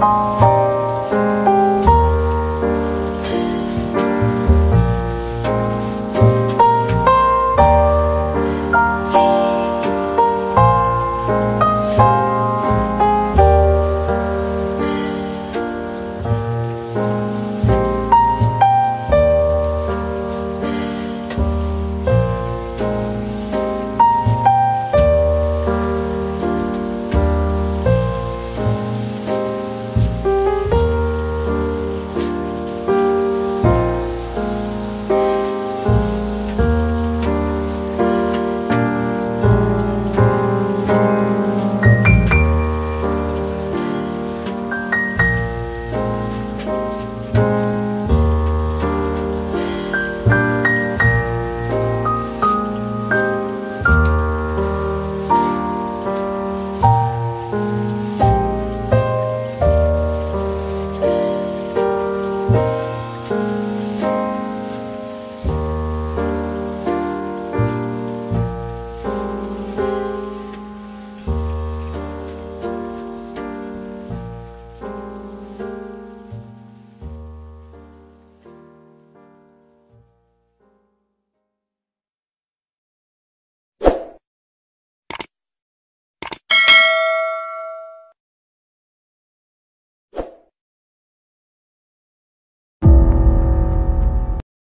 oh